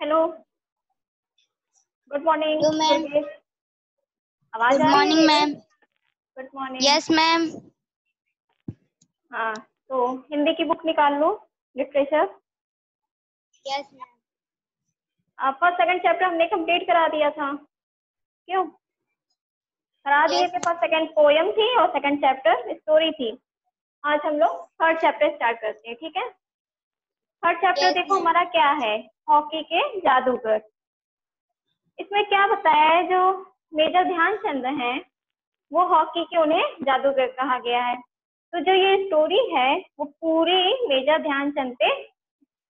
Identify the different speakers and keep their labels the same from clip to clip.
Speaker 1: Hello good morning. आवाज़
Speaker 2: good morning ma'am
Speaker 1: good morning
Speaker 2: yes ma'am
Speaker 1: हाँ तो हिंदी की बुक निकाल लो literature
Speaker 2: yes ma'am
Speaker 1: first second chapter हमने कंप्लीट करा दिया था। क्यों? करा दिए थे फ़र्स्ट सेकंड पोयम थी और सेकंड चैप्टर स्टोरी थी। आज हम लोग थर्ड चैप्टर स्टार्ट करते हैं ठीक है? थर्ड चैप्टर देखो हमारा क्या है? हॉकी के जादूगर। इसमें क्या बताया है जो मेजर ध्यानचंद हैं वो हॉकी के उन्हें जादूगर कहा गया है। तो जो ये स्टोरी है वो पूरी मेजर ध्यानचंद पे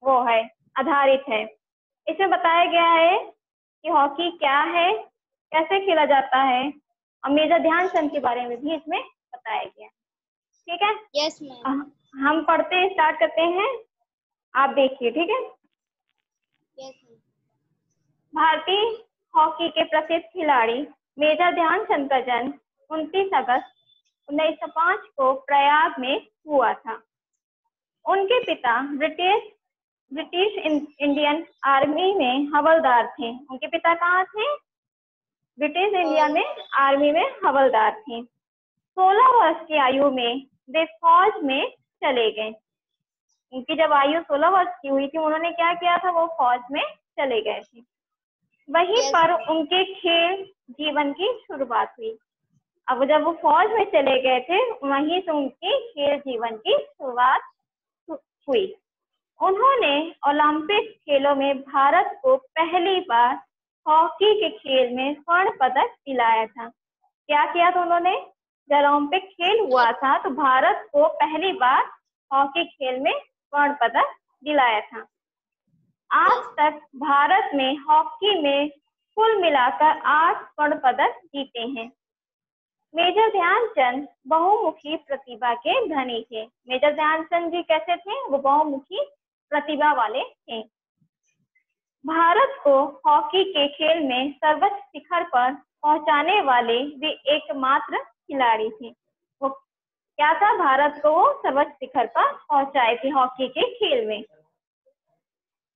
Speaker 1: वो है आधारित है। इसमें बताया गया है कि हॉकी क्या है कैसे खेला जाता है और मेजर ध्यानचंद के बारे में भी इसमें बताया गया। ठीक है?
Speaker 2: यस मैम
Speaker 1: हम पढ़ते स्टार्ट करते हैं। आप देखिए ठीक है? भारतीय हॉकी के प्रसिद्ध खिलाड़ी मेजर ध्यानचंद का जन्म 29 अगस्त 1905 को प्रयाग में हुआ था। उनके पिता ब्रिटिश ब्रिटिश इंडियन आर्मी में हवलदार थे। उनके पिता कहाँ थे? ब्रिटिश इंडिया में आर्मी में हवलदार थे। 16 वर्ष की आयु में वे फौज में चले गए। उनकी जब आयु 16 वर्ष की हुई थी उन्होंने क्या किया था? वो फौज में चले गए थे। वहीं
Speaker 2: Yes,
Speaker 1: पर उनके खेल जीवन की शुरुआत हुई। अब जब वो फौज में चले गए थे वहीं से उनके खेल जीवन की शुरुआत हुई। उन्होंने ओलंपिक खेलों में भारत को पहली बार हॉकी के खेल में स्वर्ण पदक दिलाया था। क्या किया था उन्होंने? जब ओलंपिक खेल हुआ था तो भारत को पहली बार हॉकी खेल में स्वर्ण पदक दिलाया था। आज तक भारत ने हॉकी में कुल मिलाकर आठ स्वर्ण पदक जीते हैं। मेजर ध्यानचंद बहुमुखी प्रतिभा के धनी थे। मेजर ध्यानचंद जी कैसे थे? वो बहुमुखी प्रतिभा वाले थे। भारत को हॉकी के खेल में सर्वोच्च शिखर पर पहुँचाने वाले वे एकमात्र खिलाड़ी थे। वो क्या था? भारत को वो सर्वोच्च शिखर पर पहुँचाए थे हॉकी के खेल में।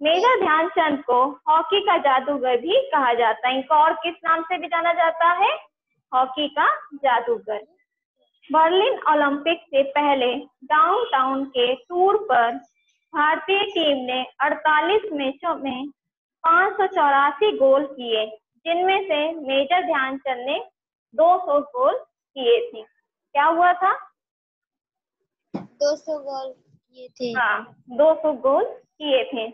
Speaker 1: मेजर ध्यानचंद को हॉकी का जादूगर भी कहा जाता है। इनको और किस नाम से भी जाना जाता है? हॉकी का जादूगर। बर्लिन ओलंपिक से पहले डाउनटाउन के टूर पर भारतीय टीम ने 48 मैचों में पाँच गोल किए, जिनमें से मेजर ध्यानचंद ने 200 गोल किए थे। क्या हुआ था?
Speaker 2: दो सौ गोल किए थे।
Speaker 1: हाँ 200 गोल किए थे।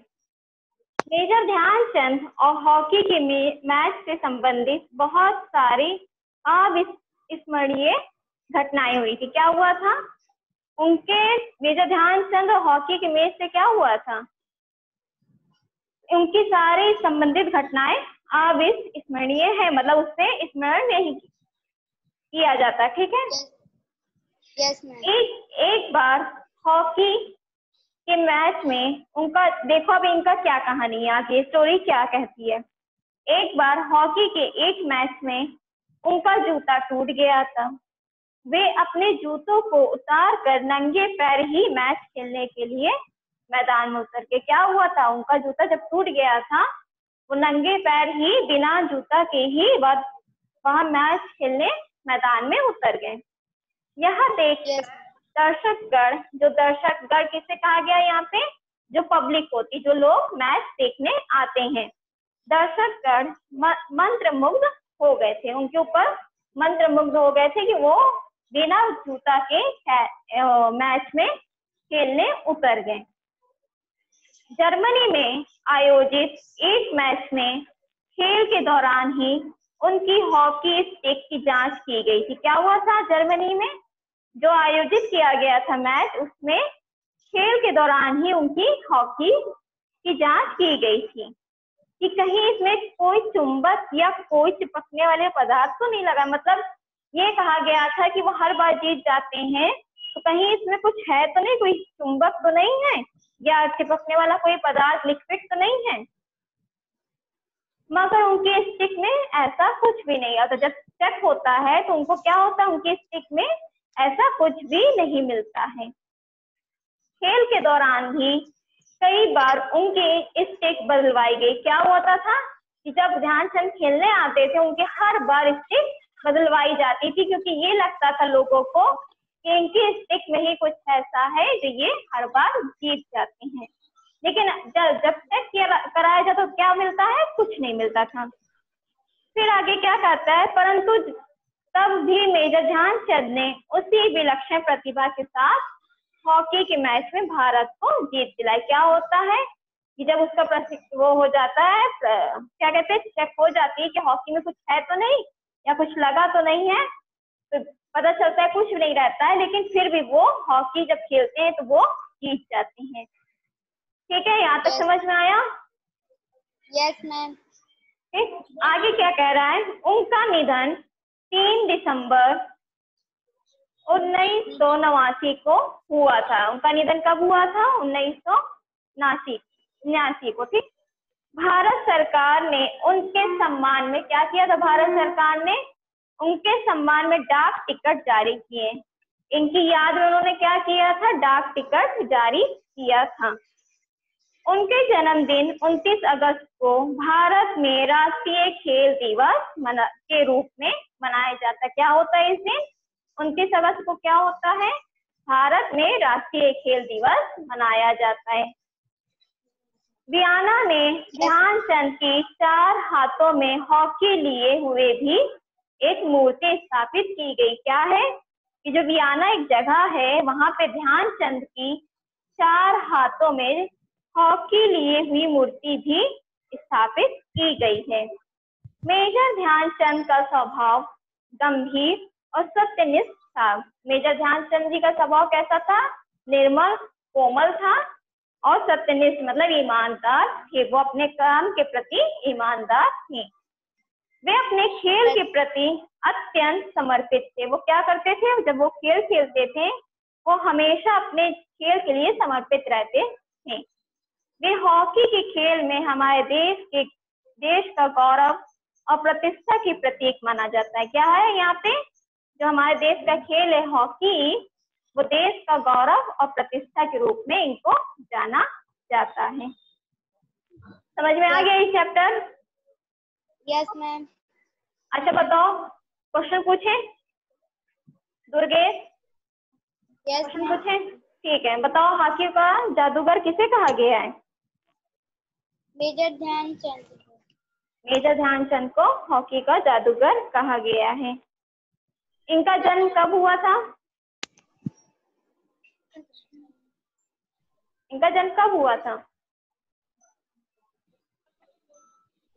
Speaker 1: मेजर ध्यानचंद और हॉकी के मैच से संबंधित बहुत सारी अविस्मरणीय घटनाएँ हुई थी। क्या हुआ था? उनके मेजर ध्यानचंद और हॉकी के मैच से क्या हुआ था? उनकी सारी संबंधित घटनाएँ अविस्मरणीय है मतलब उससे स्मरण नहीं किया जाता ठीक है?
Speaker 2: मैम
Speaker 1: एक एक बार हॉकी के मैच में उनका, देखो अभी इनका क्या कहानी है आगे स्टोरी क्या कहती है? एक बार हॉकी के एक मैच में उनका जूता टूट गया था। वे अपने जूतों को उतार कर नंगे पैर ही मैच खेलने के लिए मैदान में उतर के, क्या हुआ था? उनका जूता जब टूट गया था, वो नंगे पैर ही बिना जूता के ही वह मैच खेलने मैदान में उतर गए। यह देख
Speaker 2: यस
Speaker 1: दर्शकगण जो दर्शकगण किसे कहा गया यहाँ पे? जो पब्लिक होती जो लोग मैच देखने आते हैं। दर्शकगण मंत्र मुग्ध हो गए थे। उनके ऊपर मंत्र मुग्ध हो गए थे कि वो बिना जूता के मैच में खेलने उतर गए। जर्मनी में आयोजित एक मैच में खेल के दौरान ही उनकी हॉकी स्टिक की जाँच की गई थी क्या हुआ था जर्मनी में? जो आयोजित किया गया था मैच, उसमें खेल के दौरान ही उनकी हॉकी की जाँच की गई थी कि कहीं इसमें कोई चुंबक या कोई चिपकने वाले पदार्थ तो नहीं लगा। मतलब ये कहा गया था कि वो हर बार जीत जाते हैं तो कहीं इसमें कुछ है तो नहीं? कोई चुंबक तो नहीं है? या चिपकने वाला कोई पदार्थ लिक्विड तो नहीं है? मगर उनके स्टिक में ऐसा कुछ भी नहीं आता जब चेक होता है तो उनको क्या होता है? उनके स्टिक में ऐसा कुछ भी नहीं मिलता है। खेल के दौरान भी कई बार उनके स्टिक बदलवाई गई क्या होता था कि जब ध्यानचंद खेलने आते थे, उनके हर बार स्टिक बदलवाई जाती थी, क्योंकि ये लगता था लोगों को कि इनकी स्टिक में ही कुछ ऐसा है जो ये हर बार जीत जाते हैं। लेकिन जब जब तक कराया जाता तो क्या मिलता है? कुछ नहीं मिलता था। फिर आगे क्या कहता है? परंतु तब भी मेजर ध्यानचंद ने उसी विलक्षण प्रतिभा के साथ हॉकी के मैच में भारत को जीत दिलाई। क्या होता है कि जब उसका वो हो जाता है क्या कहते हैं चेक हो जाती है कि हॉकी में कुछ है तो नहीं या कुछ लगा तो नहीं है तो पता चलता है कुछ नहीं रहता है लेकिन फिर भी वो हॉकी जब खेलते हैं तो वो जीत जाते हैं। ठीक है यहाँ तक yes. समझ में आया?
Speaker 2: यस मैम
Speaker 1: ठीक आगे क्या कह रहा है? उनका निधन तीन दिसंबर उन्नीस सौ नवासी को हुआ था। उनका निधन कब हुआ था? उन्नीस सौ नासी न्यासी को, ठीक? भारत सरकार ने उनके सम्मान में क्या किया था? भारत सरकार ने उनके सम्मान में डाक टिकट जारी किए। इनकी याद में उन्होंने क्या किया था? डाक टिकट जारी किया था। उनके जन्मदिन 29 अगस्त को भारत में राष्ट्रीय खेल दिवस के रूप में मनाया जाता है। क्या होता है इस दिन? उनतीस अगस्त को क्या होता है? भारत में राष्ट्रीय खेल दिवस मनाया जाता है। बियाना ने ध्यानचंद की चार हाथों में हॉकी लिए हुए भी एक मूर्ति स्थापित की गई। क्या है? कि जो बियाना एक जगह है, वहाँ पे ध्यानचंद की चार हाथों में हॉकी लिए हुई मूर्ति भी स्थापित की गई है। मेजर ध्यानचंद का स्वभाव गंभीर और सत्यनिष्ठ था। मेजर ध्यानचंद जी का स्वभाव कैसा था? निर्मल, कोमल था और सत्यनिष्ठ मतलब ईमानदार थे। वो अपने काम के प्रति ईमानदार थे। वे अपने खेल के प्रति अत्यंत समर्पित थे। वो क्या करते थे? जब वो खेल खेलते थे, वो हमेशा अपने खेल के लिए समर्पित रहते थे। वे हॉकी के खेल में हमारे देश के, देश का गौरव और प्रतिष्ठा की प्रतीक माना जाता है। क्या है यहाँ पे? जो हमारे देश का खेल है हॉकी वो देश का गौरव और प्रतिष्ठा के रूप में इनको जाना जाता है। समझ में आ गया ये चैप्टर
Speaker 2: यस मैम
Speaker 1: अच्छा बताओ। क्वेश्चन पूछे? दुर्गेश?
Speaker 2: यस
Speaker 1: क्वेश्चन पूछे? ठीक है बताओ हॉकी का जादूगर किसे कहा गया है?
Speaker 2: मेजर ध्यानचंद
Speaker 1: मेजर ध्यानचंद को हॉकी का जादूगर कहा गया है। इनका जन्म कब हुआ था? इनका जन्म कब हुआ था?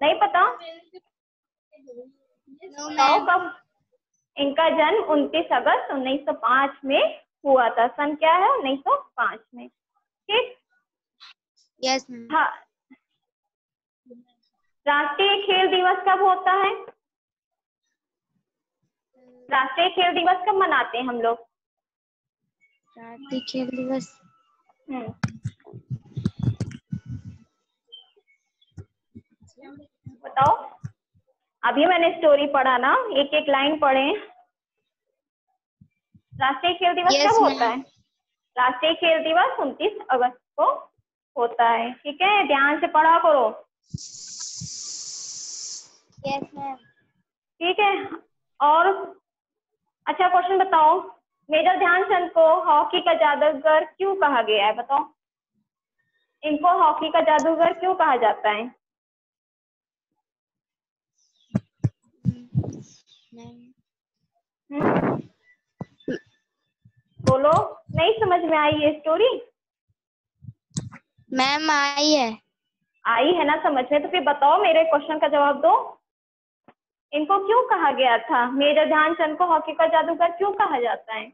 Speaker 1: नहीं पता।
Speaker 2: no,
Speaker 1: कब। इनका जन्म 29 अगस्त 1905 में हुआ था। सन क्या है? 1905 में। ठीक?
Speaker 2: यस yes,
Speaker 1: हाँ राष्ट्रीय खेल दिवस कब होता है? राष्ट्रीय खेल दिवस कब मनाते हैं हम लोग?
Speaker 2: राष्ट्रीय खेल दिवस।
Speaker 1: हम्म। बताओ। अभी मैंने स्टोरी पढ़ा ना एक एक लाइन पढ़े। राष्ट्रीय खेल दिवस
Speaker 2: Yes,
Speaker 1: कब होता है? राष्ट्रीय खेल दिवस उनतीस अगस्त को होता है ठीक है? ध्यान से पढ़ा करो।
Speaker 2: यस मैम
Speaker 1: ठीक है और अच्छा क्वेश्चन बताओ। मेजर ध्यानचंद को हॉकी का जादूगर क्यों कहा गया है बताओ? इनको हॉकी का जादूगर क्यों कहा जाता है? बोलो नहीं समझ में आई ये स्टोरी
Speaker 2: मैम आई है।
Speaker 1: आई है ना समझ में तो फिर बताओ मेरे क्वेश्चन का जवाब दो। इनको क्यों कहा गया था? मेजर ध्यानचंद को हॉकी का जादूगर क्यों कहा जाता है?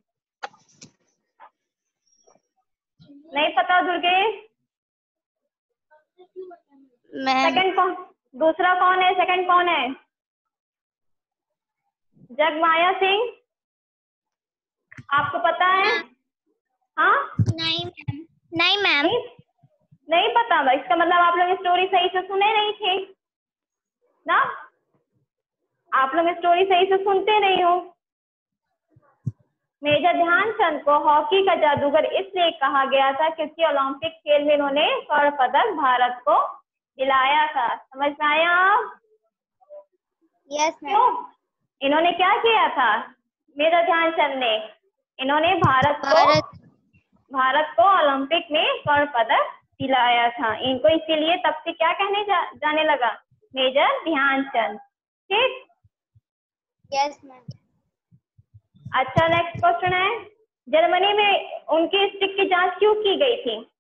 Speaker 1: नहीं पता दुर्गेश
Speaker 2: मैम
Speaker 1: सेकंड कौन दूसरा कौन है? सेकंड कौन है? जगमाया सिंह? आपको पता है? हाँ?
Speaker 2: नहीं मैम। नहीं मैम।
Speaker 1: नहीं पता इसका मतलब आप लोग स्टोरी सही से सुने नहीं थे। आप लोग स्टोरी सही से सुनते नहीं हो। मेजर ध्यानचंद को हॉकी का जादूगर इसलिए कहा गया था क्योंकि ओलंपिक खेल में इन्होंने स्वर्ण पदक भारत को दिलाया था। समझ में आया
Speaker 2: यस
Speaker 1: क्यों?
Speaker 2: मैम
Speaker 1: इन्होंने क्या किया था? मेजर ध्यानचंद ने इन्होंने भारत को
Speaker 2: भारत।
Speaker 1: भारत को ओलंपिक में स्वर्ण पदक दिलाया था। इनको इसीलिए तब से क्या कहने जा, जाने लगा? मेजर ध्यानचंद। ठीक?
Speaker 2: यस मैम
Speaker 1: अच्छा नेक्स्ट क्वेश्चन है। जर्मनी में उनकी स्टिक की जाँच क्यों की गई थी?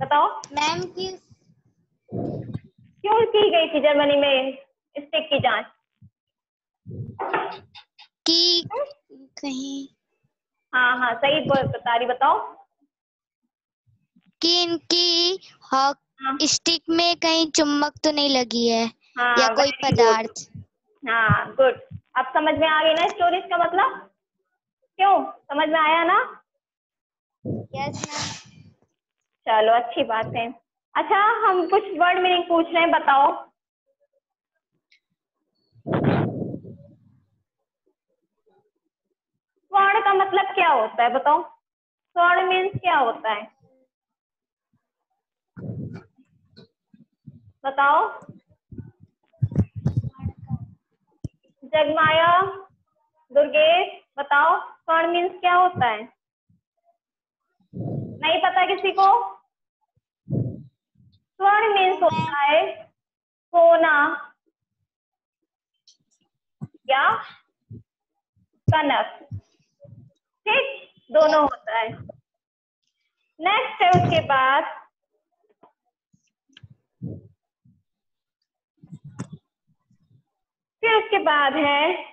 Speaker 1: बताओ।
Speaker 2: मैम की
Speaker 1: क्यों की गई थी जर्मनी में स्टिक की जाँच?
Speaker 2: की कहीं?
Speaker 1: हाँ हाँ सही बोल- बता रही बताओ।
Speaker 2: कि इनकी हॉक
Speaker 1: हाँ।
Speaker 2: स्टिक में कहीं चुम्बक तो नहीं लगी है?
Speaker 1: हाँ
Speaker 2: या कोई पदार्थ?
Speaker 1: हाँ गुड अब समझ में आ गई ना स्टोरीज का मतलब? क्यों? समझ में आया ना?
Speaker 2: यस मैम
Speaker 1: चलो अच्छी बात है। अच्छा हम कुछ वर्ड मीनिंग पूछ रहे हैं बताओ। स्वर्ण का मतलब क्या होता है बताओ। स्वर्ण मीन्स क्या होता है? बताओ। जगमाया। दुर्गेश, बताओ स्वर्ण मीन्स क्या होता है? नहीं पता किसी को? स्वर्ण मीन्स होता है सोना। या कनक। ठीक, दोनों होता है। नेक्स्ट है उसके बाद फिर उसके बाद है।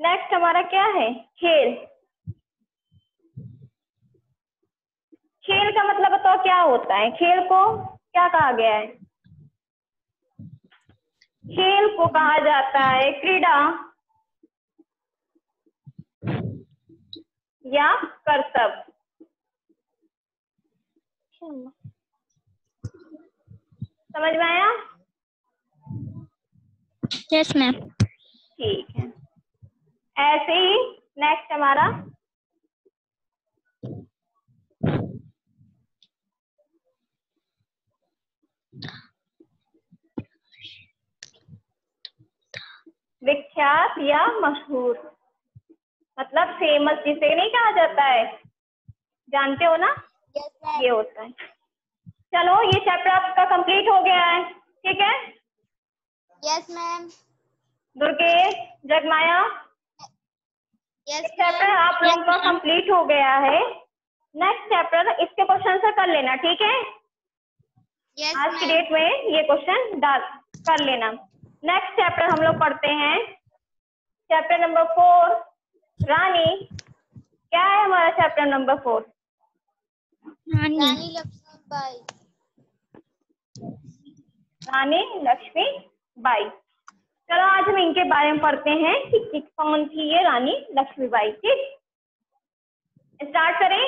Speaker 1: नेक्स्ट हमारा क्या है? खेल। खेल का मतलब बताओ क्या होता है? खेल को क्या कहा गया है? खेल को कहा जाता है क्रीड़ा। या कर्तव्य। समझ में आया?
Speaker 2: यस मैम
Speaker 1: ठीक है। ऐसे ही नेक्स्ट हमारा। विख्यात या मशहूर मतलब फ़ेमस जिसे नहीं कहा जाता है। जानते हो ना?
Speaker 2: मैम
Speaker 1: ये होता है। चलो ये चैप्टर आपका कंप्लीट हो गया है ठीक है?
Speaker 2: Yes ma'am
Speaker 1: Durgesh Jagmaya
Speaker 2: yes
Speaker 1: chapter आप लोगों का कंप्लीट हो गया है। नेक्स्ट चैप्टर इसके क्वेश्चन से कर लेना ठीक है?
Speaker 2: यस
Speaker 1: आज की डेट में ये क्वेश्चन डाल कर लेना। नेक्स्ट चैप्टर हम लोग पढ़ते हैं। Chapter number four Rani. क्या है हमारा chapter number four
Speaker 2: Rani Lakshmibai.
Speaker 1: Rani Lakshmi Bai. चलो आज हम इनके बारे में पढ़ते हैं कि कि कौन थी ये रानी लक्ष्मीबाई ठीक स्टार्ट करें?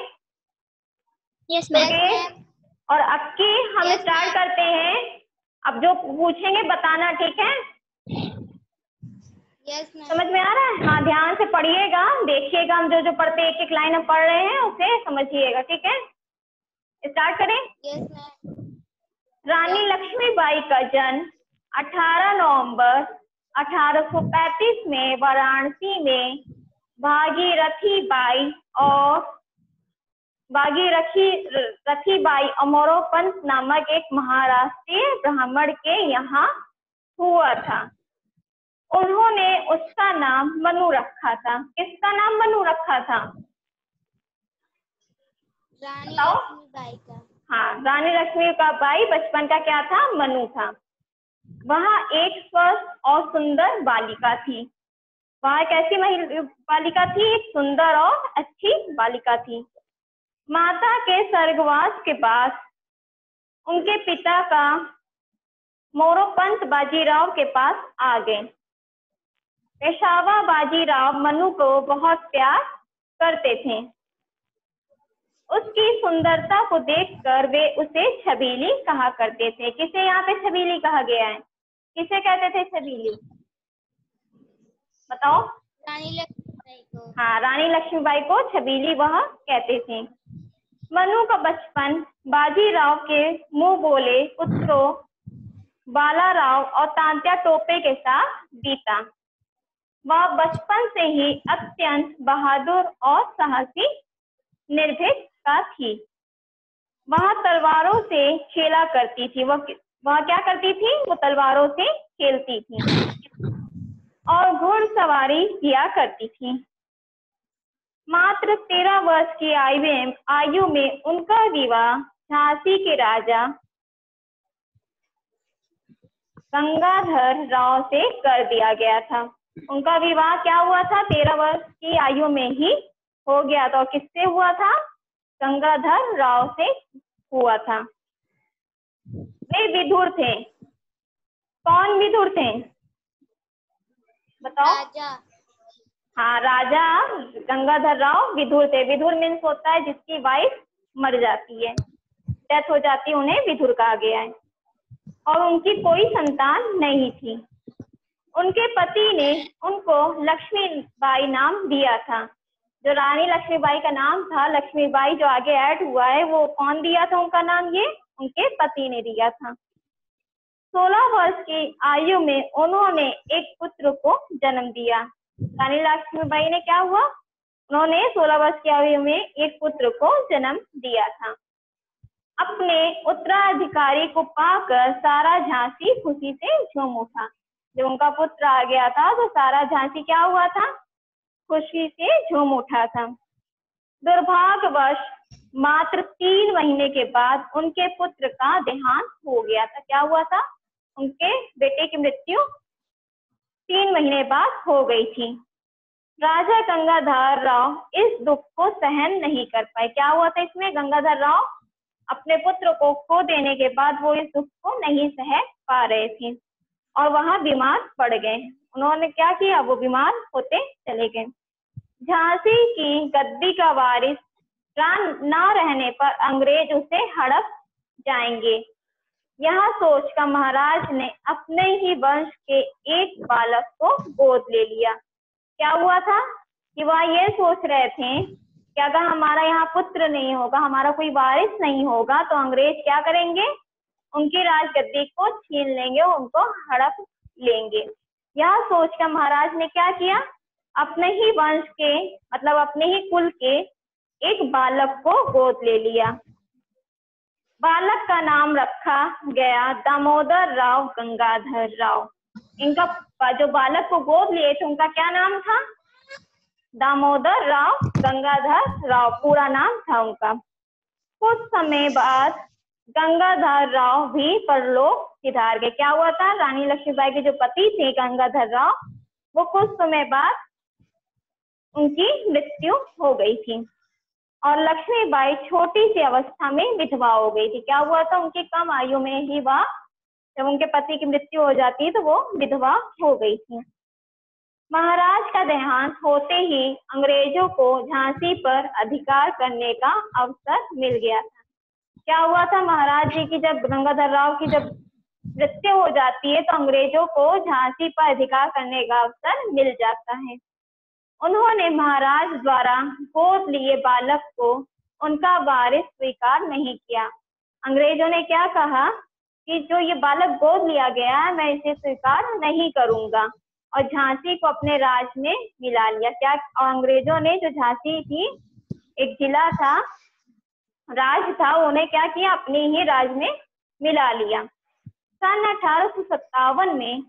Speaker 2: Yes
Speaker 1: okay. और अक्की हम
Speaker 2: Yes,
Speaker 1: स्टार्ट करते हैं। अब जो पूछेंगे बताना ठीक है?
Speaker 2: मैम
Speaker 1: समझ में आ रहा है? हाँ ध्यान से पढ़िएगा। देखिएगा हम जो जो पढ़ते एक एक लाइन हम पढ़ रहे हैं उसे समझिएगा ठीक है? स्टार्ट करें?
Speaker 2: यस मैम
Speaker 1: रानी लक्ष्मीबाई का जन्म 18 नवंबर 1835 में वाराणसी में भागीरथी बाई और भागीरथी रथी बाई अमरोपंत नामक एक महाराष्ट्रीय ब्राह्मण के यहाँ हुआ था। उन्होंने उसका नाम मनु रखा था। किसका नाम मनु रखा था?
Speaker 2: रानी लक्ष्मीबाई का।
Speaker 1: हाँ रानी लक्ष्मी का भाई बचपन का क्या था? मनु था। वहाँ एक स्वस्थ और सुंदर बालिका थी। वहाँ कैसी बालिका थी, एक सुंदर और अच्छी बालिका थी। माता के स्वर्गवास के बाद उनके पिता का मोरोपंत बाजीराव के पास आ गए। पेशावा बाजीराव मनु को बहुत प्यार करते थे। उसकी सुंदरता को देखकर वे उसे छबीली कहा करते थे। किसे यहाँ पे छबीली कहा गया है? किसे कहते थे छबीली? बताओ।
Speaker 2: रानी लक्ष्मीबाई को।
Speaker 1: हाँ रानी लक्ष्मीबाई को छबीली वह कहते थे। मनु का बचपन बाजीराव के मुँह बोले पुत्रों बालाराव और तांत्या टोपे के साथ बीता। वह बचपन से ही अत्यंत बहादुर और साहसी निर्भीक का थी वह तलवारों से खेला करती थी। वह वह क्या करती थी? वो तलवारों से खेलती थी। और घुड़सवारी किया करती थी। मात्र तेरह वर्ष की आयु में आयु में उनका विवाह झांसी के राजा गंगाधर राव से कर दिया गया था। उनका विवाह क्या हुआ था? तेरह वर्ष की आयु में ही हो गया था। और किससे हुआ था? गंगाधर राव से हुआ था। वे विधुर थे। कौन विधुर थे? बताओ।
Speaker 2: राजा।
Speaker 1: हाँ राजा गंगाधर राव विधुर थे। विधुर मीन्स होता है जिसकी वाइफ मर जाती है। डेथ हो जाती है उन्हें विधुर कहा गया है। और उनकी कोई संतान नहीं थी। उनके पति ने उनको लक्ष्मीबाई नाम दिया था। जो रानी लक्ष्मीबाई का नाम था, लक्ष्मीबाई जो आगे ऐड हुआ है, वो कौन दिया था उनका नाम ये? उनके पति ने दिया था। सोलह वर्ष की आयु में उन्होंने एक पुत्र को जन्म दिया। रानी लक्ष्मीबाई ने क्या हुआ? उन्होंने सोलह वर्ष की आयु में एक पुत्र को जन्म दिया था। अपने उत्तराधिकारी को पाकर सारा झांसी खुशी से झूम उठा। जब उनका पुत्र आ गया था तो सारा झांसी क्या हुआ था? खुशी से झूम उठा था। दुर्भाग्यवश, मात्र तीन महीने के बाद उनके पुत्र का देहांत हो गया था। क्या हुआ था? उनके बेटे की मृत्यु तीन महीने बाद हो गई थी। राजा गंगाधर राव इस दुख को सहन नहीं कर पाए। क्या हुआ था इसमें? गंगाधर राव अपने पुत्र को खो देने के बाद वो इस दुख को नहीं सह पा रहे थे और वहाँ बीमार पड़ गए। उन्होंने क्या किया? वो बीमार होते चले गए। झांसी की गद्दी का वारिस प्राण न रहने पर अंग्रेज़ उसे हड़प जाएँगे। यह सोचकर महाराज ने अपने ही वंश के एक बालक को गोद ले लिया। क्या हुआ था कि वह ये सोच रहे थे कि अगर हमारा यहाँ पुत्र नहीं होगा, हमारा कोई वारिस नहीं होगा तो अंग्रेज़ क्या करेंगे? उनकी राजगद्दी को छीन लेंगे, उनको हड़प लेंगे। यह सोचकर महाराज ने क्या किया? अपने ही वंश के मतलब अपने ही कुल के एक बालक को गोद ले लिया। बालक का नाम रखा गया दामोदर राव गंगाधर राव। इनका जो बालक को गोद लिए थे, उनका क्या नाम था? दामोदर राव गंगाधर राव, पूरा नाम था उनका। कुछ समय बाद गंगाधर राव भी परलोक सिधार गए। क्या हुआ था? रानी लक्ष्मीबाई के जो पति थे गंगाधर राव, वो कुछ समय बाद उनकी मृत्यु हो गई थी। और लक्ष्मीबाई छोटी सी अवस्था में विधवा हो गई थी। क्या हुआ था? उनकी कम आयु में ही वह, जब उनके पति की मृत्यु हो जाती तो वो विधवा हो गई थी। महाराज का देहांत होते ही अंग्रेज़ों को झांसी पर अधिकार करने का अवसर मिल गया था। क्या हुआ था महाराज जी की जब गंगाधर राव की जब मृत्यु हो जाती है तो अंग्रेज़ों को झांसी पर अधिकार करने का अवसर मिल जाता है। उन्होंने महाराज द्वारा गोद लिए बालक को उनका वारिस स्वीकार नहीं किया। अंग्रेज़ों ने क्या कहा कि जो ये बालक गोद लिया गया है, मैं इसे स्वीकार नहीं करूँगा और झांसी को अपने राज में मिला लिया। क्या और अंग्रेज़ों ने जो झांसी थी एक जिला था राज था, उन्हें क्या किया? अपने ही राज में मिला लिया। सन अठारह में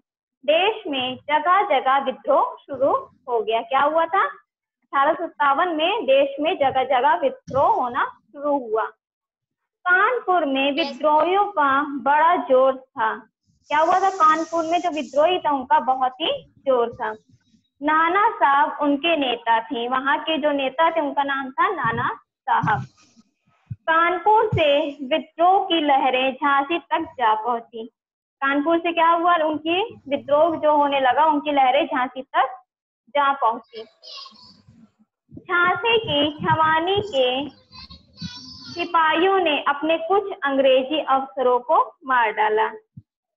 Speaker 1: देश में जगह जगह विद्रोह शुरू हो गया। क्या हुआ था? अठारह में देश में जगह जगह विद्रोह होना शुरू हुआ। कानपुर में विद्रोहियों का बड़ा ज़ोर था। क्या हुआ था? कानपुर में जो विद्रोही था, उनका बहुत ही ज़ोर था। नाना साहब उनके नेता थे। वहाँ के जो नेता थे, उनका नाम था नाना साहब। कानपुर से विद्रोह की लहरें झांसी तक जा पहुँची। कानपुर से क्या हुआ? उनकी विद्रोह जो होने लगा, उनकी लहरें झांसी तक जा पहुँची। झांसी की छवानी के सिपाहियों ने अपने कुछ अंग्रेज़ी अफसरों को मार डाला।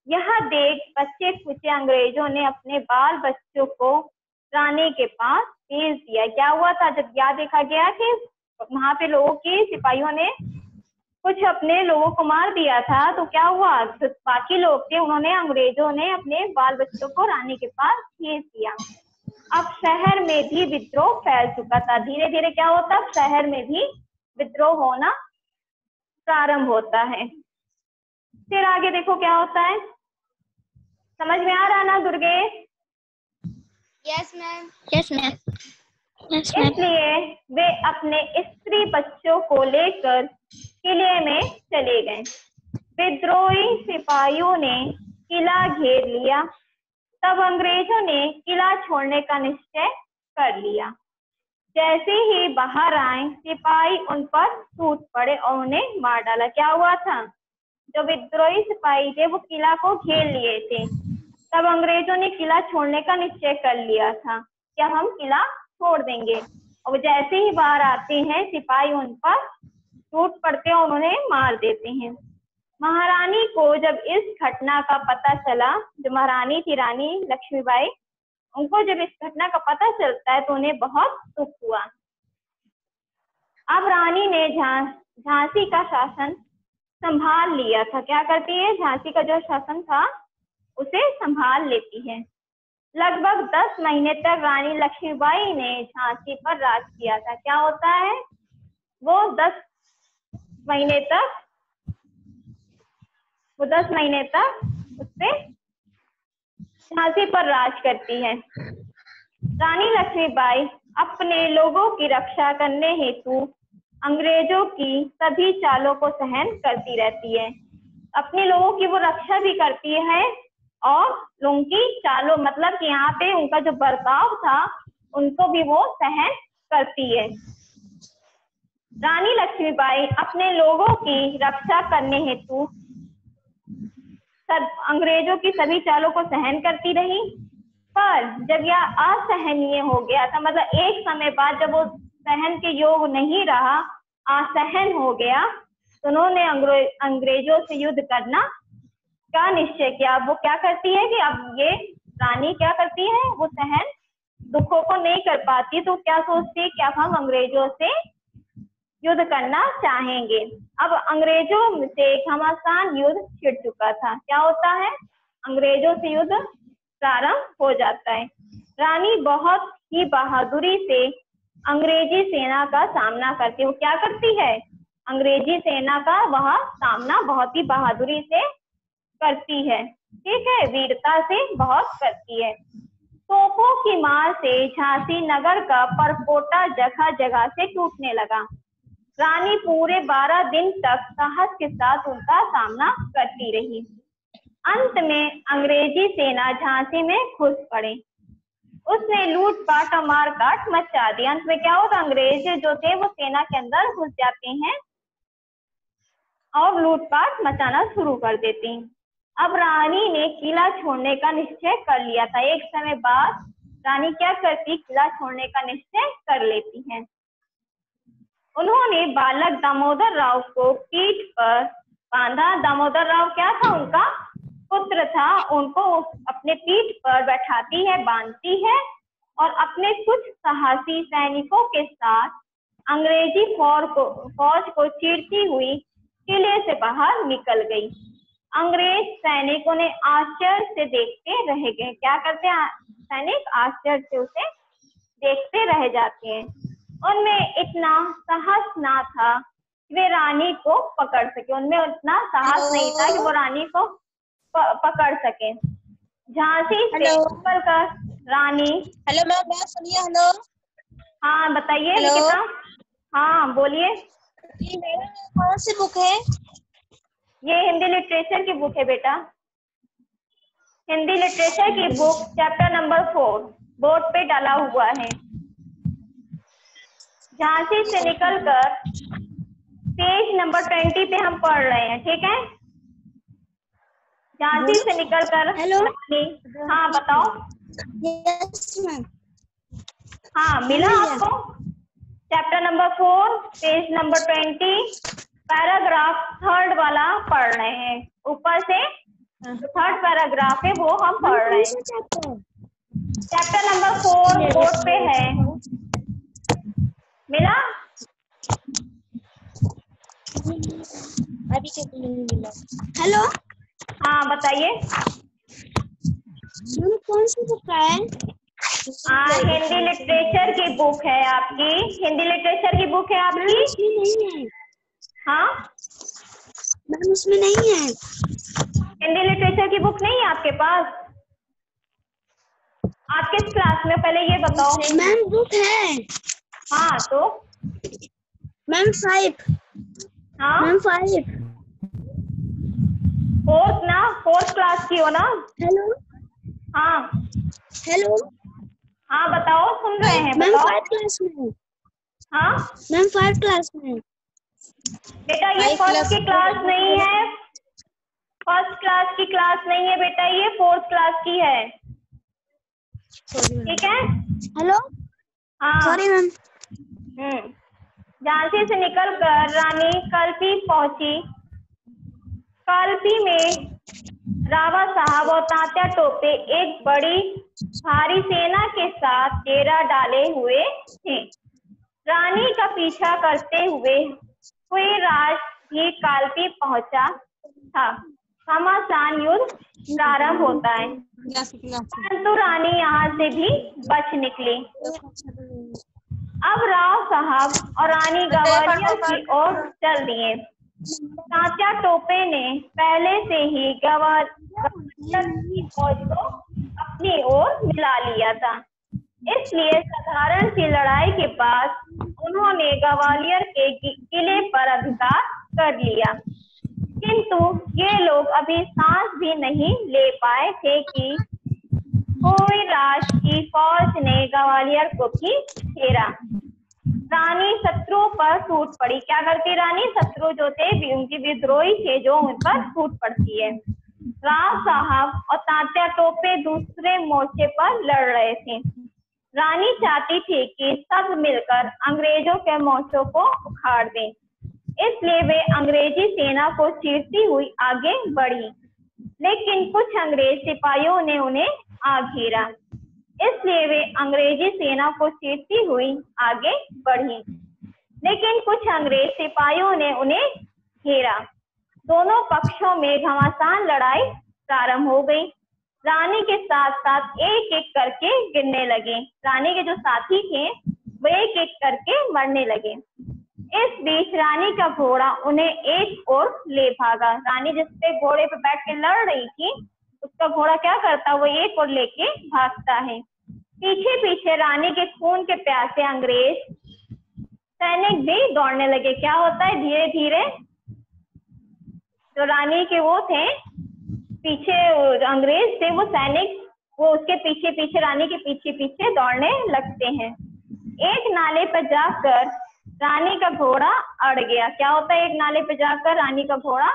Speaker 1: यह देख बच्चे खुचे अंग्रेज़ों ने अपने बाल बच्चों को रानी के पास भेज दिया। क्या हुआ था? जब यह देखा गया कि वहाँ पे लोगों की सिपाहियों ने कुछ अपने लोगों को मार दिया था। तो क्या हुआ? जो बाकी लोग थे, उन्होंने अंग्रेज़ों ने अपने बाल बच्चों को रानी के पास भेज दिया। अब शहर में भी विद्रोह फैल चुका था। धीरे धीरे क्या होता? है शहर में भी विद्रोह होना प्रारंभ होता है। फिर आगे देखो क्या होता है। समझ में आ रहा ना
Speaker 2: ma'am
Speaker 3: yes ma'am yes ma'am
Speaker 1: इसलिए वे अपने स्त्री बच्चों को लेकर किले में चले गए। विद्रोही सिपाहियों ने किला घेर लिया। तब अंग्रेज़ों ने किला छोड़ने का निश्चय कर लिया। जैसे ही बाहर आए, सिपाही उन पर टूट पड़े और उन्हें मार डाला। क्या हुआ था? जो विद्रोही सिपाही थे, वो किला को घेर लिए थे। तब अंग्रेज़ों ने किला छोड़ने का निश्चय कर लिया था। क्या हम किला छोड़ देंगे। और जैसे ही बाहर आते हैं, सिपाही उन पर टूट पड़ते हैं और उन्हें मार देते हैं। महारानी को जब इस घटना का पता चला, जो महारानी थी, रानी लक्ष्मीबाई, उनको जब इस घटना का पता चलता है तो उन्हें बहुत दुख हुआ। अब रानी ने झांसी का शासन संभाल लिया था। क्या करती है? झांसी का जो शासन था, उसे संभाल लेती है। लगभग दस महीने तक रानी लक्ष्मीबाई ने झांसी पर राज किया था। क्या होता है? वो दस महीने तक, वो दस महीने तक उससे झांसी पर राज करती है। रानी लक्ष्मीबाई अपने लोगों की रक्षा करने हेतु अंग्रेज़ों की सभी चालों को सहन करती रहती है। अपने लोगों की वो रक्षा भी करती है और लोगों की चालों मतलब कि यहाँ पे उनका जो बर्ताव था, उनको भी वो सहन करती है। रानी लक्ष्मीबाई अपने लोगों की रक्षा करने हेतु सब अंग्रेज़ों की सभी चालों को सहन करती रही। पर जब यह असहनीय हो गया था मतलब एक समय बाद जब वो सहन के योग नहीं रहा, असहन हो गया तो उन्होंने अंग्रेज़ों से युद्ध करना का निश्चय किया। वो क्या करती है कि अब ये रानी क्या करती है, वो सहन दुखों को नहीं कर पाती तो क्या सोचती है कि अब हम अंग्रेज़ों से युद्ध करना चाहेंगे। अब अंग्रेज़ों से एक घमासान युद्ध छिड़ चुका था। क्या होता है? अंग्रेज़ों से युद्ध प्रारंभ हो जाता है। रानी बहुत ही बहादुरी से अंग्रेज़ी सेना का सामना करती है। वो क्या करती है? अंग्रेज़ी सेना का वह सामना बहुत ही बहादुरी से करती है। ठीक है? वीरता से बहुत करती है। तोपों की मार से झांसी नगर का परकोटा जगह जगह से टूटने लगा। रानी पूरे बारह दिन तक साहस के साथ उनका सामना करती रही। अंत में अंग्रेज़ी सेना झांसी में घुस पड़े। उसने लूटपाट और मारकाट मचा दी। अंत में क्या होता अंग्रेज़ जो थे, वो सेना के अंदर घुस जाते हैं और लूटपाट मचाना शुरू कर देती। हैं अब रानी ने किला छोड़ने का निश्चय कर लिया था। एक समय बाद रानी क्या करती? किला छोड़ने का निश्चय कर लेती है। उन्होंने बालक दामोदर राव को पीठ पर बांधा। दामोदर राव क्या था? उनका पुत्र था। उनको अपने पीठ पर बैठाती है, बांधती है और अपने कुछ साहसी सैनिकों के साथ अंग्रेज़ी फौज को फौज को चीरती हुई किले से बाहर निकल गई। अंग्रेज़ सैनिकों ने आश्चर्य से देखते रह गए। क्या करते हैं सैनिक? आश्चर्य से उसे देखते रह जाते हैं। उनमें इतना साहस ना था कि वे रानी को पकड़ सके। उनमें उतना साहस नहीं था कि वो रानी को पकड़ सके। झांसी से। निकल कर रानी।
Speaker 3: हेलो मैम बात सुनिए हेलो
Speaker 1: हाँ बताइए हाँ बोलिए।
Speaker 3: ये कौन सी बुक है?
Speaker 1: ये हिंदी लिटरेचर की बुक है बेटा। हिंदी लिटरेचर की book chapter number four board पे डाला हुआ है। झांसी से निकलकर पेज नंबर ट्वेंटी पे हम पढ़ रहे हैं ठीक है? झांसी से निकलकर
Speaker 3: हेलो।
Speaker 1: हाँ बताओ।
Speaker 3: यस मैम
Speaker 1: हाँ मिला आपको? Chapter number four page number twenty paragraph third वाला पढ़ रहे हैं। ऊपर से थर्ड पैराग्राफ है वो हम पढ़ रहे हैं। चैप्टर नंबर फोर बोर्ड पे है। मिला?
Speaker 3: अभी से नहीं मिला। हेलो
Speaker 1: हाँ बताइए।
Speaker 3: कौन सी बुक है?
Speaker 1: हाँ हिंदी लिटरेचर की बुक है आपकी। हिंदी लिटरेचर की बुक है आपकी?
Speaker 3: नहीं है।
Speaker 1: हाँ?
Speaker 3: मैम उसमें नहीं है।
Speaker 1: हिंदी लिटरेचर की बुक नहीं है आपके पास? आप किस क्लास में पहले ये बताओ।
Speaker 3: मैम बुक है।
Speaker 1: हाँ तो?
Speaker 3: मैम फाइव
Speaker 1: हाँ?
Speaker 3: मैम फाइव
Speaker 1: फोर्थ ना? फोर्थ क्लास की हो ना?
Speaker 3: हेलो
Speaker 1: हाँ।
Speaker 3: हेलो
Speaker 1: हाँ बताओ सुन रहे हैं
Speaker 3: मैम फाइव क्लास में।
Speaker 1: हाँ?
Speaker 3: मैम फाइव क्लास में।
Speaker 1: बेटा ये फ़र्स्ट की क्लास नहीं है। फ़र्स्ट क्लास की क्लास नहीं है बेटा ये फोर्थ क्लास की है। ठीक है?
Speaker 3: हेलो
Speaker 1: हाँ।
Speaker 3: सॉरी मैम
Speaker 1: हम्म। झांसी से निकल कर रानी कल्पी पहुँची। कल्पी में रावा साहब और तात्या टोपे एक बड़ी भारी सेना के साथ डेरा डाले हुए थे। रानी का पीछा करते हुए हुए राज भी कालपी पहुँचा था। घमासान युद्ध प्रारंभ होता है। परंतु रानी यहाँ से भी बच निकली। अब राव साहब और रानी गवालियर की ओर चल दिए। तात्या टोपे ने पहले से ही गवा- गवालियर की फौज को अपनी ओर मिला लिया था। इसलिए साधारण सी लड़ाई के बाद उन्होंने ग्वालियर के किले पर अधिकार कर लिया। किंतु ये लोग अभी सांस भी नहीं ले पाए थे कि कोई राज की फौज ने ग्वालियर को भी घेरा। रानी शत्रुओं पर टूट पड़ी। क्या करती रानी? शत्रु जो थे उनकी विद्रोही थे जो उन पर टूट पड़ती है। राव साहब और तात्या टोपे दूसरे मोर्चे पर लड़ रहे थे। रानी चाहती थी कि सब मिलकर अंग्रेज़ों के मोर्चों को उखाड़ दें। इसलिए वे अंग्रेज़ी सेना को चीरती हुई आगे बढ़ी। लेकिन कुछ अंग्रेज़ सिपाहियों ने उन्हें आ घेरा। इसलिए वे अंग्रेज़ी सेना को चीरती हुई आगे बढ़ी। लेकिन कुछ अंग्रेज़ सिपाहियों ने उन्हें घेरा। दोनों पक्षों में घमासान लड़ाई प्रारंभ हो गई। रानी के साथ साथ एक एक करके गिरने लगे। रानी के जो साथी थे, वो एक एक करके मरने लगे। इस बीच रानी का घोड़ा उन्हें एक ओर ले भागा। रानी जिसपे घोड़े पे बैठ के लड़ रही थी, उसका घोड़ा क्या करता, वो एक ओर लेके भागता है। पीछे पीछे रानी के खून के प्यासे अंग्रेज़ सैनिक भी दौड़ने लगे। क्या होता है? धीरे धीरे जो रानी के वो थे पीछे अंग्रेज़ थे वो सैनिक, वो उसके पीछे पीछे, रानी के पीछे पीछे दौड़ने लगते हैं। एक नाले पर जाकर रानी का घोड़ा अड़ गया। क्या होता है एक नाले पर जाकर रानी का घोड़ा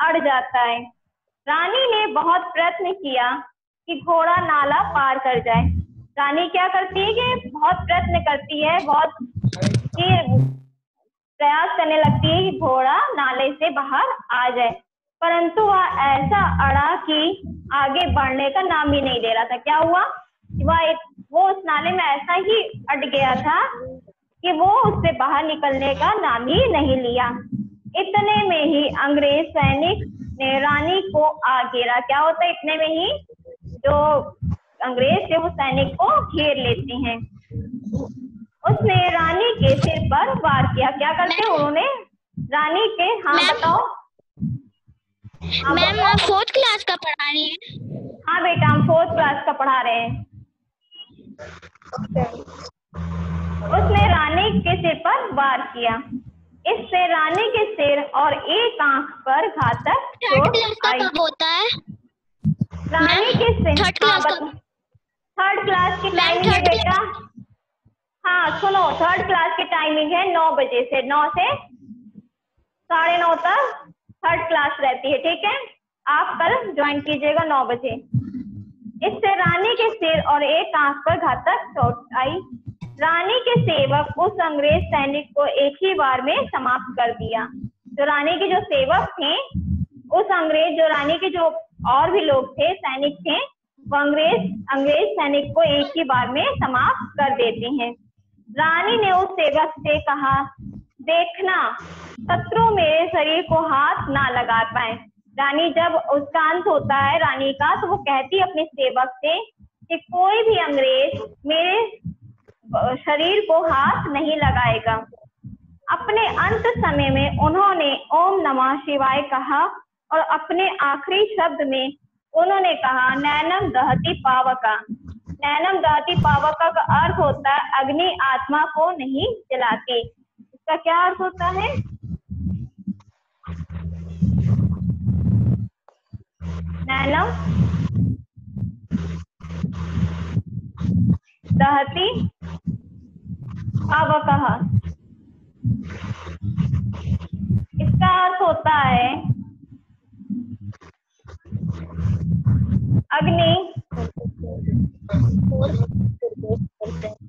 Speaker 1: अड़ जाता है? रानी ने बहुत प्रयत्न किया कि घोड़ा नाला पार कर जाए। रानी क्या करती है कि बहुत प्रयत्न करती है, बहुत प्रयास करने लगती है कि घोड़ा नाले से बाहर आ जाए। परंतु वह ऐसा अड़ा कि आगे बढ़ने का नाम ही नहीं दे रहा था। क्या हुआ? वह एक वो उस नाले में ऐसा ही अट गया था कि वो उससे बाहर निकलने का नाम ही नहीं लिया। इतने में ही अंग्रेज़ सैनिक ने रानी को आ घेरा क्या होता है इतने में ही? जो अंग्रेज़ थे वो सैनिक को घेर लेते हैं। उसने रानी के सिर पर वार किया। क्या करते उन्होंने? रानी के हाँ बताओ।
Speaker 3: मैम आप फोर्थ क्लास का पढ़ा रही हैं?
Speaker 1: हाँ बेटा हम फोर्थ क्लास का पढ़ा रहे हैं। उसने रानी के सिर पर वार किया। इससे रानी के सिर और एक आँख पर घातक
Speaker 3: थर्ड
Speaker 1: चोट
Speaker 3: क्लास का कब होता है?
Speaker 1: रानी के सिर
Speaker 3: थर्ड क्लास का-
Speaker 1: थर्ड क्लास की टाइमिंग है बेटा। हाँ सुनो थर्ड क्लास की टाइमिंग है नौ बजे से नौ से साढ़े नौ तक। थर्ड क्लास रहती है, ठीक है? आप कल ज्वाइन कीजिएगा नौ बजे। इससे रानी के सिर और एक आँख पर घातक चोट आई। रानी के सेवक उस अंग्रेज़ सैनिक को एक ही बार में समाप्त कर दिया। जो रानी के जो सेवक थे, उस अंग्रेज़, जो रानी के जो और भी लोग थे, सैनिक थे, वो अंग्रेज़ अंग्रेज़ सैनिक को एक ही बार में समाप्त कर देते हैं। रानी ने उस सेवक से कहा देखना। शत्रु मेरे शरीर को हाथ ना लगा पाए। रानी, जब उसका अंत होता है रानी का तो वो कहती अपने सेवक से कि कोई भी अंग्रेज़ मेरे शरीर को हाथ नहीं लगाएगा। अपने अंत समय में उन्होंने ओम नमः शिवाय कहा और अपने आखिरी शब्द में उन्होंने कहा, नैनम दहती पावका। नैनम दहती पावका का अर्थ होता है, अग्नि आत्मा को नहीं जलाती। इसका क्या अर्थ होता है? नैनम दहती। पावकः इसका अर्थ होता है अग्नि।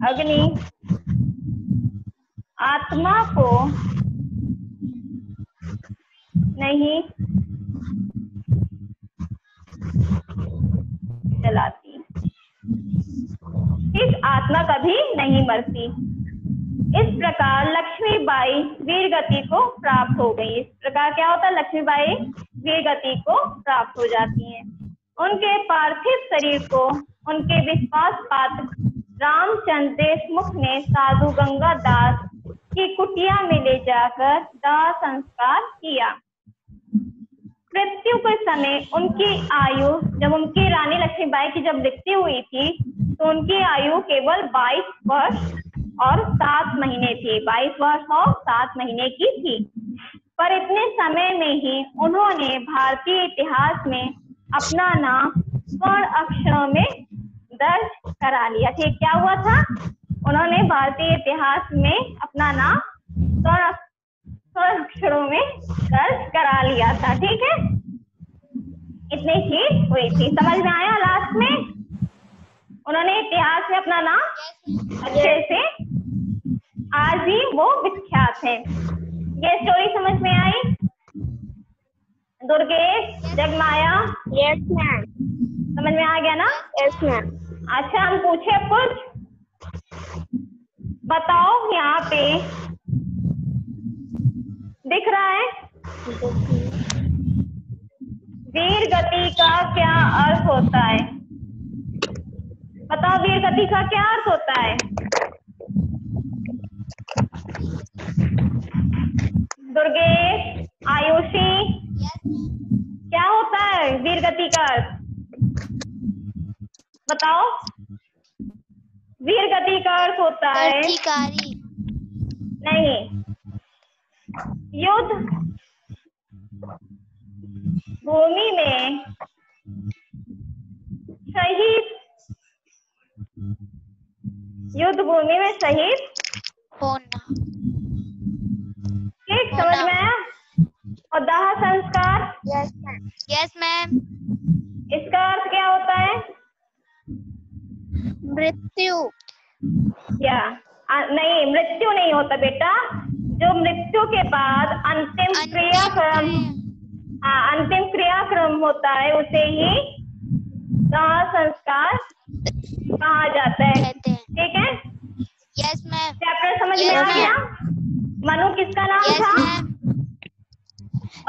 Speaker 1: अग्नि। आत्मा को नहीं जलाती। इस आत्मा कभी नहीं मरती। इस प्रकार लक्ष्मीबाई वीर गति को प्राप्त हो गई। इस प्रकार क्या होता है? लक्ष्मीबाई वीर गति को प्राप्त हो जाती हैं। उनके पार्थिव शरीर को, उनके विश्वास पात्र रामचंद्र देशमुख ने साधु गंगा दास की कुटिया में ले जाकर दाह संस्कार किया। मृत्यु के समय उनकी आयु, जब उनकी रानी लक्ष्मीबाई की जब मृत्यु हुई थी तो उनकी आयु केवल 22 वर्ष और सात महीने थी। 22 वर्ष और सात महीने की थी। पर इतने समय में ही उन्होंने भारतीय इतिहास में अपना नाम स्वर्ण अक्षरों में दर्ज करा लिया। ठीक, क्या हुआ था? उन्होंने भारतीय इतिहास में अपना नाम अक्षरों में दर्ज करा लिया था ठीक है? इतनी चीज़ हुई थी। समझ में आया लास्ट में? उन्होंने इतिहास में अपना नाम अच्छे से आज ही वो विख्यात है। ये स्टोरी समझ में आई? दुर्गेश जगमाया?
Speaker 3: यस मैम
Speaker 1: समझ में आ गया ना?
Speaker 3: यस मैम
Speaker 1: अच्छा हम पूछे कुछ? बताओ यहाँ पे। दिख रहा है? वीर गति का क्या अर्थ होता है? बताओ वीर गति का क्या अर्थ होता है? दुर्गेश, आयुषी, क्या होता है वीर गति का अर्थ? बताओ। वीर गति का अर्थ होता है। नहीं। युद्ध। भूमि में शहीद। युद्ध भूमि में शहीद।
Speaker 2: होना
Speaker 1: ठीक समझ में आया? और दाह संस्कार।
Speaker 3: Yes ma'am.
Speaker 2: Yes ma'am.
Speaker 1: इसका अर्थ क्या होता है?
Speaker 3: मृत्यु।
Speaker 1: या नहीं मृत्यु नहीं होता बेटा। जो मृत्यु के बाद अंतिम क्रियाक्रम हाँ अंतिम क्रियाक्रम होता है उसे ही दाह संस्कार कहा जाता है। ठीक है?
Speaker 2: यस मैम
Speaker 1: चैप्टर समझ में आ गया? मनु किसका नाम
Speaker 2: यस
Speaker 1: था?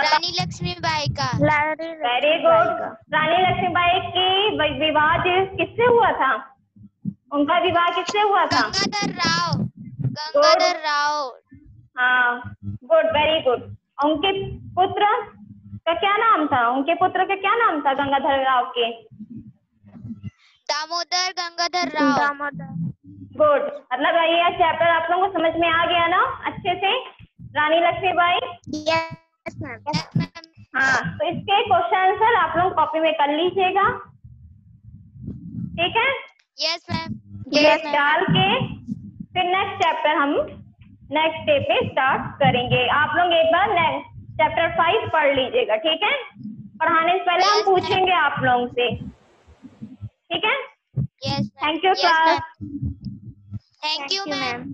Speaker 2: रानी लक्ष्मीबाई का।
Speaker 1: वेरी गुड रानी लक्ष्मीबाई की वि- विवाह किससे हुआ था? उनका विवाह किससे हुआ था?
Speaker 2: गंगाधर राव गंगाधर राव।
Speaker 1: हाँ गुड वेरी गुड उनके पुत्र का क्या नाम था? उनके पुत्र का क्या नाम था गंगाधर राव के?
Speaker 2: दामोदर गंगाधर राव।
Speaker 3: दामोदर।
Speaker 1: गुड मतलब ये चैप्टर आप लोगों को समझ में आ गया ना? अच्छे से? रानी लक्ष्मीबाई?
Speaker 3: यस मैम
Speaker 1: हाँ तो इसके क्वेश्चन आंसर आप लोग कॉपी में कर लीजिएगा। ठीक है?
Speaker 2: यस मैम
Speaker 1: डेट डाल के फिर नेक्स्ट चैप्टर हम नेक्स्ट डे पे स्टार्ट करेंगे। आप लोग एक बार नेक्स्ट चैप्टर फाइव पढ़ लीजिएगा ठीक है? पढ़ाने से पहले हम
Speaker 2: Yes, हम
Speaker 1: पूछेंगे आप लोगों से। ठीक है?
Speaker 2: Yes
Speaker 1: thank you class
Speaker 2: thank you ma'am